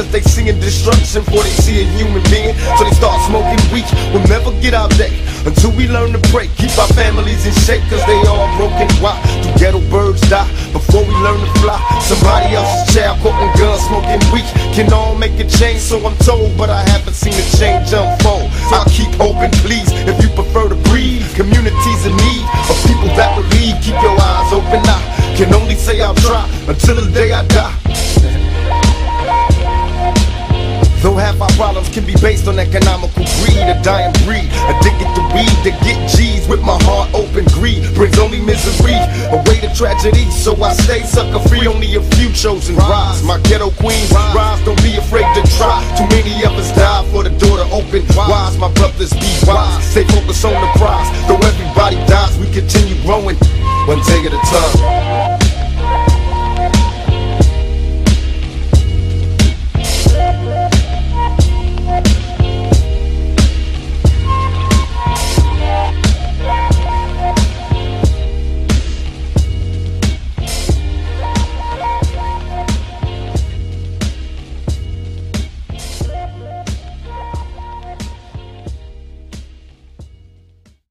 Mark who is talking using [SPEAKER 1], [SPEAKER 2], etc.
[SPEAKER 1] cause they seeing destruction before they see a human being. So they start smoking weed. We'll never get out there until we learn to pray. Keep our families in shape cause they all broken. Why do ghetto birds die before we learn to fly? Somebody else's child caught in guns smoking weed can all make a change, so I'm told, but I haven't seen a change unfold. I'll keep hoping, please, if you prefer to breathe. Communities in need of people that believe. Keep your eyes open. I can only say I'll try until the day I Though half our problems can be based on economical greed, a dying breed, addicted to weed to get G's with my heart open. Greed brings only misery, away to tragedy. So I stay sucker free, only a few chosen rise. My ghetto queens rise, don't be afraid to try. Too many of us die for the door to open. Wise, my brothers be wise, stay focused on the prize. Though everybody dies, we continue growing. One day